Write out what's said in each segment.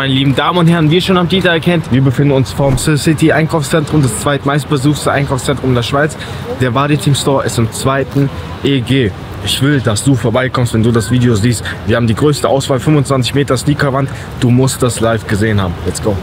Meine lieben Damen und Herren, wie ihr schon am Titel erkennt, wir befinden uns vom City Einkaufszentrum, das zweitmeistbesuchte Einkaufszentrum der Schweiz. Der Wadi Team Store ist im zweiten EG. Ich will, dass du vorbeikommst, wenn du das Video siehst. Wir haben die größte Auswahl, 25 Meter Sneakerwand. Du musst das live gesehen haben. Let's go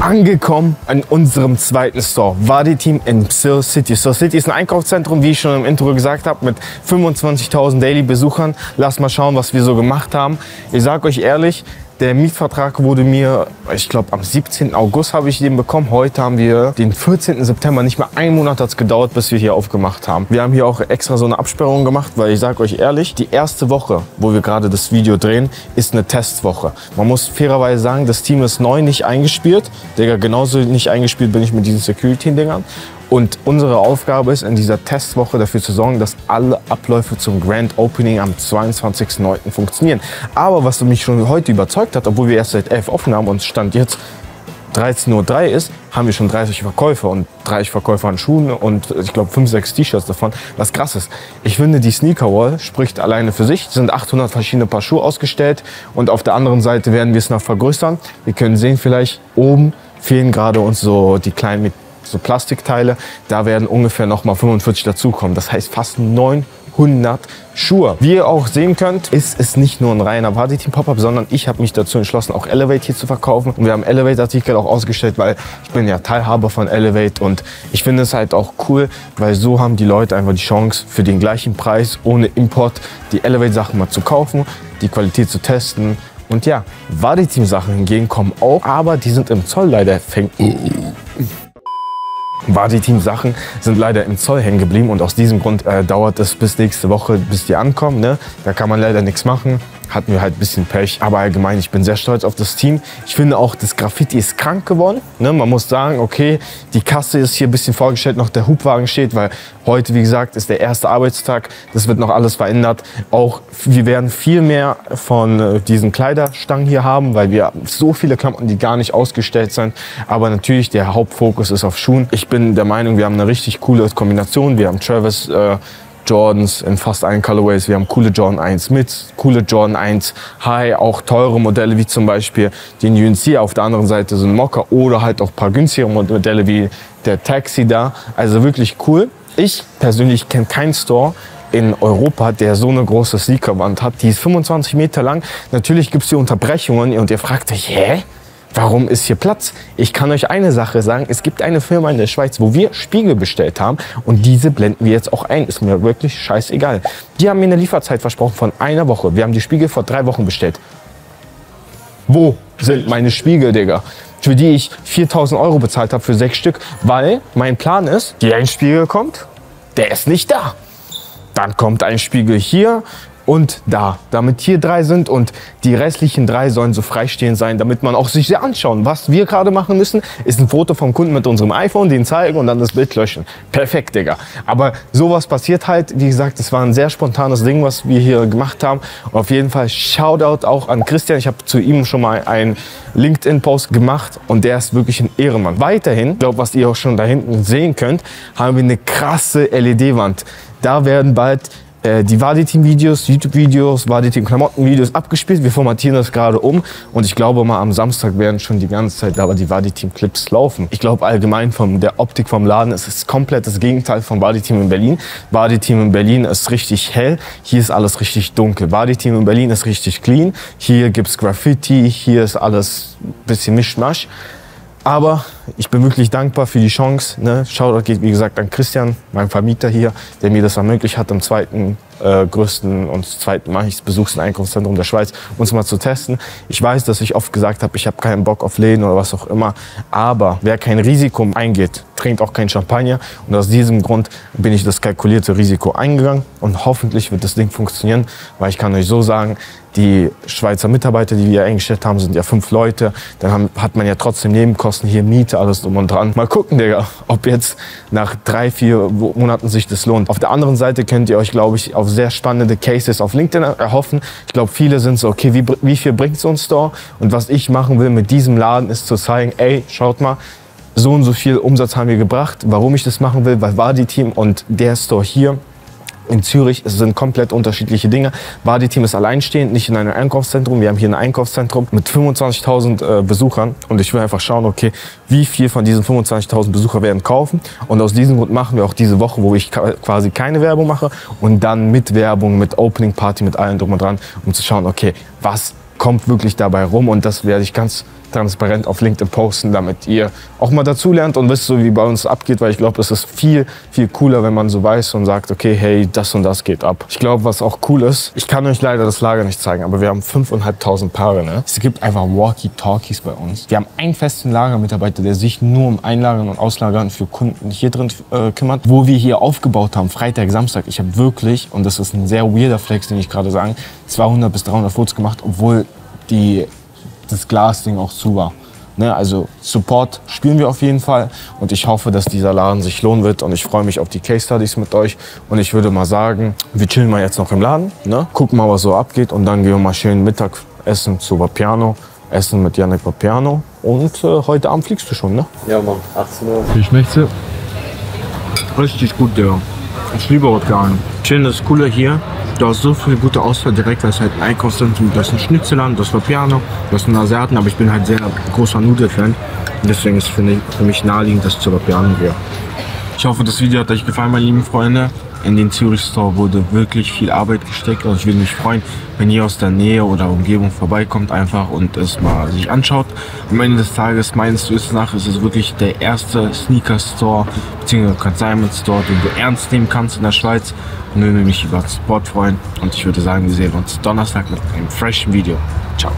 angekommen an unserem zweiten Store, Wadi Team in Psil City. Psil City ist ein Einkaufszentrum, wie ich schon im Intro gesagt habe, mit 25.000 Daily Besuchern. Lass mal schauen, was wir so gemacht haben. Ich sage euch ehrlich, der Mietvertrag wurde mir, ich glaube am 17. August habe ich den bekommen. Heute haben wir den 14. September. Nicht mal einen Monat hat es gedauert, bis wir hier aufgemacht haben. Wir haben hier auch extra so eine Absperrung gemacht, weil ich sage euch ehrlich, die erste Woche, wo wir gerade das Video drehen, ist eine Testwoche. Man muss fairerweise sagen, das Team ist neu nicht eingespielt. Digga, genauso nicht eingespielt bin ich mit diesen Security-Dingern. Und unsere Aufgabe ist, in dieser Testwoche dafür zu sorgen, dass alle Abläufe zum Grand Opening am 22.09. funktionieren. Aber was mich schon heute überzeugt hat, obwohl wir erst seit 11 offen haben und Stand jetzt 13.03 Uhr ist, haben wir schon 30 Verkäufer und 30 Verkäufer an Schuhen und ich glaube 5, 6 T-Shirts davon. Was krass ist. Ich finde, die Sneaker Wall spricht alleine für sich. Es sind 800 verschiedene Paar Schuhe ausgestellt und auf der anderen Seite werden wir es noch vergrößern. Wir können sehen, vielleicht oben fehlen gerade uns so die kleinen so Plastikteile. Da werden ungefähr noch mal 45 dazukommen. Das heißt fast 900 Schuhe. Wie ihr auch sehen könnt, ist es nicht nur ein reiner Party-Team Pop-Up, sondern ich habe mich dazu entschlossen, auch Elevate hier zu verkaufen. Und wir haben Elevate-Artikel auch ausgestellt, weil ich bin ja Teilhaber von Elevate und ich finde es halt auch cool, weil so haben die Leute einfach die Chance, für den gleichen Preis, ohne Import, die Elevate-Sachen mal zu kaufen, die Qualität zu testen. Und ja, Wadi-Team-Sachen hingegen kommen auch, aber die sind im Zoll leider fängt. Body-Team-Sachen sind leider im Zoll hängen geblieben und aus diesem Grund äh, dauert es bis nächste Woche, bis die ankommen. Ne? Da kann man leider nichts machen hatten wir halt ein bisschen Pech. Aber allgemein, ich bin sehr stolz auf das Team. Ich finde auch, das Graffiti ist krank geworden. Ne? Man muss sagen, okay, die Kasse ist hier ein bisschen vorgestellt, noch der Hubwagen steht, weil heute, wie gesagt, ist der erste Arbeitstag. Das wird noch alles verändert. Auch wir werden viel mehr von äh, diesen Kleiderstangen hier haben, weil wir so viele Klamotten, die gar nicht ausgestellt sind. Aber natürlich, der Hauptfokus ist auf Schuhen. Ich bin der Meinung, wir haben eine richtig coole Kombination. Wir haben Travis äh, Jordans in fast allen Colorways. Wir haben coole Jordan 1 mit, coole Jordan 1 High, auch teure Modelle wie zum Beispiel den UNC. Auf der anderen Seite ein Mocker oder halt auch ein paar günstigere Modelle wie der Taxi da. Also wirklich cool. Ich persönlich kenne keinen Store, in Europa, der so eine große Sneakerwand hat. Die ist 25 Meter lang. Natürlich gibt es hier Unterbrechungen und ihr fragt euch, hä? Warum ist hier Platz? Ich kann euch eine Sache sagen. Es gibt eine Firma in der Schweiz, wo wir Spiegel bestellt haben und diese blenden wir jetzt auch ein. Ist mir wirklich scheißegal. Die haben mir eine Lieferzeit versprochen von einer Woche. Wir haben die Spiegel vor drei Wochen bestellt. Wo sind meine Spiegel, Digga? Für die ich 4000 Euro bezahlt habe für sechs Stück, weil mein Plan ist, hier ein Spiegel kommt, der ist nicht da. Dann kommt ein Spiegel hier, und da, damit hier drei sind und die restlichen drei sollen so freistehend sein, damit man auch sich anschauen. Was wir gerade machen müssen, ist ein Foto vom Kunden mit unserem iPhone, den zeigen und dann das Bild löschen. Perfekt, Digga. Aber sowas passiert halt, wie gesagt, es war ein sehr spontanes Ding, was wir hier gemacht haben. Und auf jeden Fall Shoutout auch an Christian. Ich habe zu ihm schon mal einen LinkedIn-Post gemacht und der ist wirklich ein Ehrenmann. Weiterhin, ich glaube, was ihr auch schon da hinten sehen könnt, haben wir eine krasse LED-Wand. Da werden bald die Wadi-Team-Videos, YouTube-Videos, Wadi-Team-Klamotten-Videos abgespielt. Wir formatieren das gerade um und ich glaube mal am Samstag werden schon die ganze Zeit aber die Wadi-Team-Clips laufen. Ich glaube allgemein von der Optik vom Laden ist es komplett das Gegenteil vom Wadi-Team in Berlin. Wadi-Team in Berlin ist richtig hell, hier ist alles richtig dunkel. Wadi-Team in Berlin ist richtig clean, hier gibt's Graffiti, hier ist alles bisschen Mischmasch. Aber ich bin wirklich dankbar für die Chance. Ne? Shoutout geht, wie gesagt, an Christian, mein Vermieter hier, der mir das ermöglicht hat, im zweiten äh, größten und zweiten besuchsten Einkaufszentrum der Schweiz, uns mal zu testen. Ich weiß, dass ich oft gesagt habe, ich habe keinen Bock auf Läden oder was auch immer. Aber wer kein Risiko eingeht, trinkt auch kein Champagner. Und aus diesem Grund bin ich das kalkulierte Risiko eingegangen. Und hoffentlich wird das Ding funktionieren, weil ich kann euch so sagen, die Schweizer Mitarbeiter, die wir eingestellt haben, sind ja fünf Leute. Dann haben, hat man ja trotzdem Nebenkosten hier, Miete, alles drum und dran. Mal gucken, Digga, ob jetzt nach drei, vier Monaten sich das lohnt. Auf der anderen Seite könnt ihr euch, glaube ich, auf sehr spannende Cases auf LinkedIn erhoffen. Ich glaube, viele sind so, okay, wie, wie viel bringt so ein Store? Und was ich machen will mit diesem Laden ist zu zeigen, ey, schaut mal, so und so viel Umsatz haben wir gebracht. Warum ich das machen will, weil Wadi Team und der Store hier in Zürich. Sind komplett unterschiedliche Dinge. Badi-Team ist alleinstehend, nicht in einem Einkaufszentrum. Wir haben hier ein Einkaufszentrum mit 25.000 äh, Besuchern und ich will einfach schauen, okay, wie viel von diesen 25.000 Besucher werden kaufen. Und aus diesem Grund machen wir auch diese Woche, wo ich quasi keine Werbung mache und dann mit Werbung, mit Opening Party, mit allem drum und dran, um zu schauen, okay, was kommt wirklich dabei rum und das werde ich ganz transparent auf LinkedIn posten, damit ihr auch mal dazulernt und wisst, so wie bei uns abgeht, weil ich glaube, es ist viel, viel cooler, wenn man so weiß und sagt, okay, hey, das und das geht ab. Ich glaube, was auch cool ist, ich kann euch leider das Lager nicht zeigen, aber wir haben 5.500 Paare. Ne? Es gibt einfach Walkie-Talkies bei uns. Wir haben einen festen Lagermitarbeiter, der sich nur um Einlagern und Auslagern für Kunden hier drin äh, kümmert, wo wir hier aufgebaut haben, Freitag, Samstag. Ich habe wirklich, und das ist ein sehr weirder Flex, den ich gerade sage, 200 bis 300 Fotos gemacht, obwohl die das Glasding auch zu war. Ne, also Support spielen wir auf jeden Fall und ich hoffe, dass dieser Laden sich lohnen wird und ich freue mich auf die Case Studies mit euch und ich würde mal sagen, wir chillen mal jetzt noch im Laden, ne? gucken mal, was so abgeht und dann gehen wir mal schön Mittag essen zu Vapiano, essen mit Yannick Vapiano und äh, heute Abend fliegst du schon, ne? Ja, Mann, 18 Uhr. Wie schmeckt's dir? Richtig gut, Digga. Ich liebe Ortgarn. Schön, das Coole hier, Du hast so viel gute Auswahl direkt, weil es halt ein Einkaufszentrum, das ist ein Schnitzeland, das war Piano, das ist ein Asiaten, aber ich bin halt sehr großer Nudelfan. Deswegen ist es für mich naheliegend, dass ich zur Piano gehe. Ich hoffe, das Video hat euch gefallen, meine lieben Freunde. In den Zürich Store wurde wirklich viel Arbeit gesteckt und ich würde mich freuen, wenn ihr aus der Nähe oder Umgebung vorbeikommt einfach und es mal sich anschaut. Am Ende des Tages, meines Wissens nach, ist es wirklich der erste Sneaker Store bzw. Consignment Store, den du ernst nehmen kannst in der Schweiz und würde mich über Support freuen und ich würde sagen, wir sehen uns Donnerstag mit einem freshen Video. Ciao.